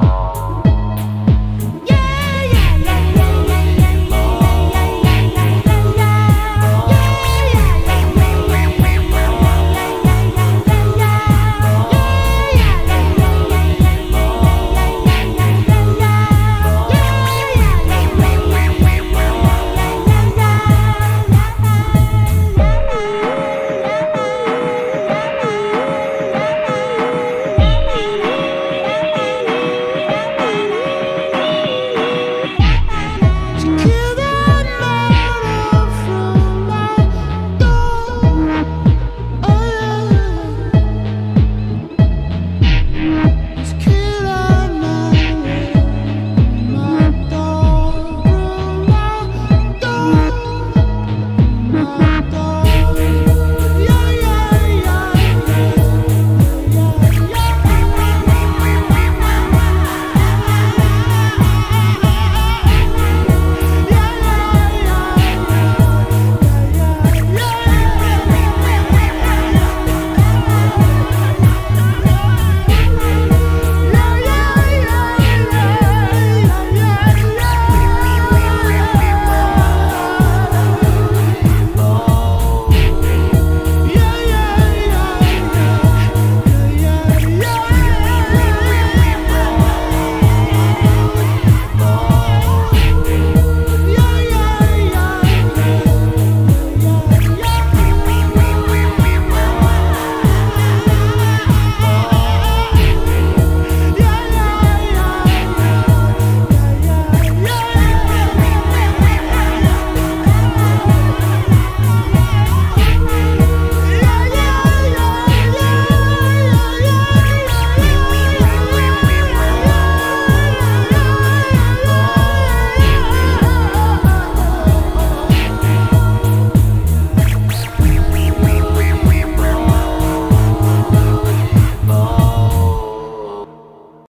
Bye.